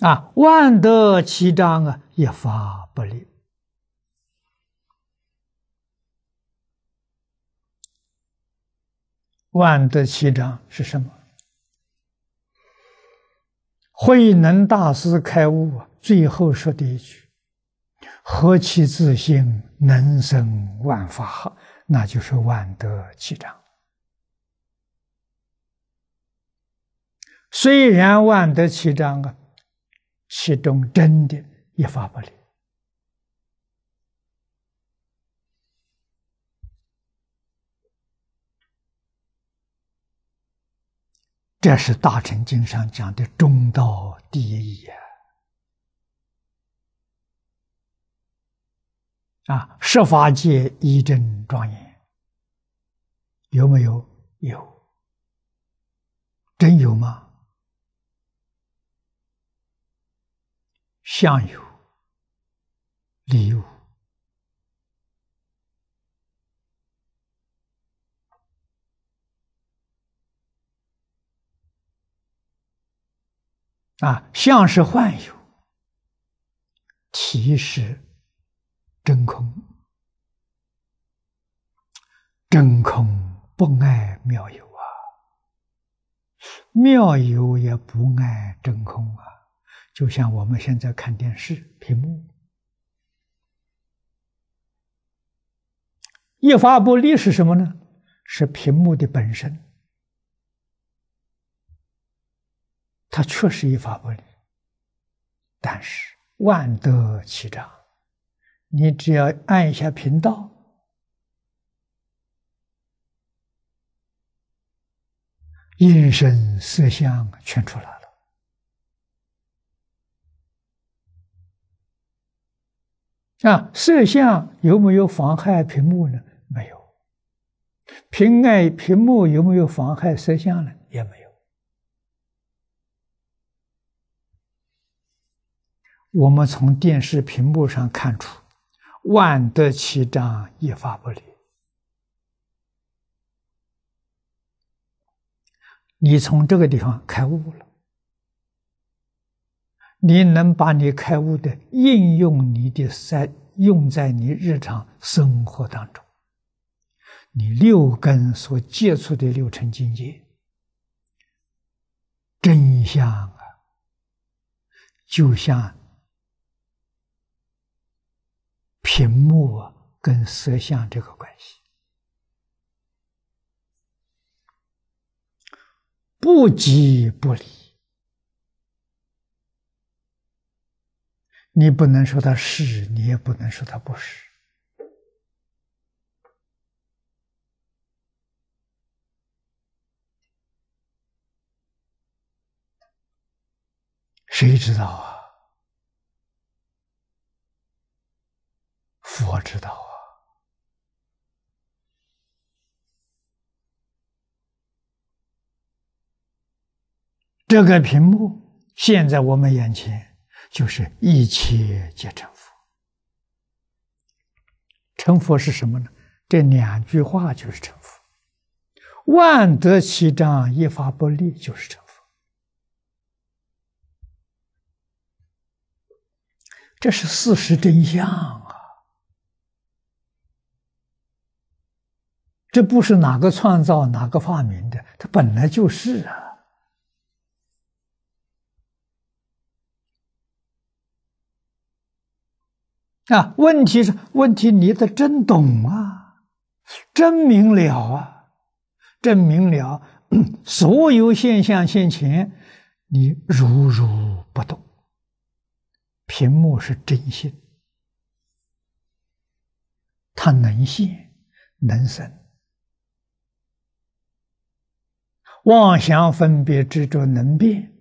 啊，万德齐章啊，一发不离。万德齐章是什么？慧能大师开悟啊最后说的一句：“何其自信，能生万法。”那就是万德齐章。虽然万德齐章啊，其中真的一发不离。这是大乘经上讲的中道第一义啊！十法界一真庄严，有没有？有，真有吗？相有，理有。啊，相是幻有，体是真空，真空不爱妙有啊，妙有也不爱真空啊。就像我们现在看电视屏幕，一发不立是什么呢？是屏幕的本身。它确实一发不立，但是万德齐章，你只要按一下频道，音声色相全出来了。啊，摄像有没有妨害屏幕呢？没有。屏爱屏幕有没有妨害摄像呢？也没有。我们从电视屏幕上看出，万德齐章，一发不离。你从这个地方开悟了，你能把你开悟的应用，你的在用在你日常生活当中，你六根所接触的六尘境界，真相啊，就像。屏幕啊，跟色相这个关系，不即不离。你不能说他是，你也不能说他不是。谁知道啊？佛知道啊，这个屏幕现在我们眼前就是一切皆成佛。成佛是什么呢？这两句话就是成佛。万德齐彰，一发不立，就是成佛。这是事实真相啊。这不是哪个创造、哪个发明的，它本来就是啊！啊，问题是问题，你得真懂啊，真明了啊，真明了，所有现象现前，你如如不动。屏幕是真心，它能现，能生。妄想分别执着能变，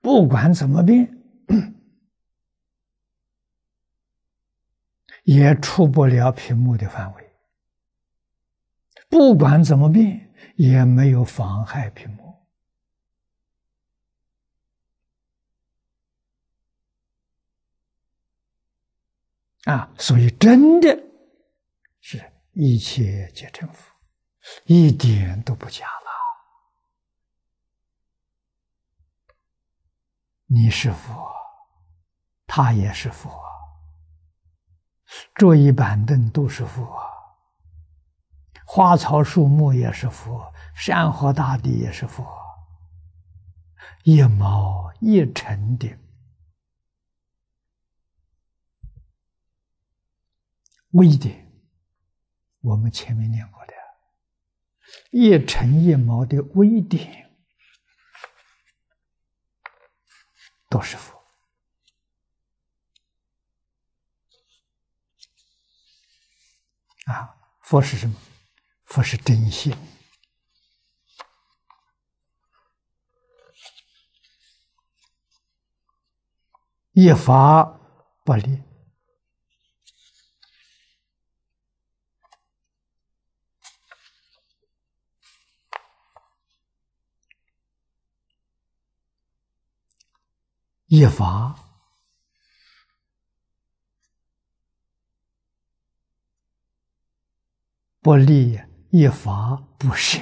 不管怎么变，也出不了屏幕的范围。不管怎么变，也没有妨害屏幕。啊，所以真的是一切皆成佛，一点都不假了。你是佛，他也是佛；桌椅板凳都是佛；花草树木也是佛；山河大地也是佛。一毛一尘的微点，我们前面念过的，一尘一毛的微点。都是佛啊！佛是什么？佛是真心，一法不离，一法不立，一法不舍。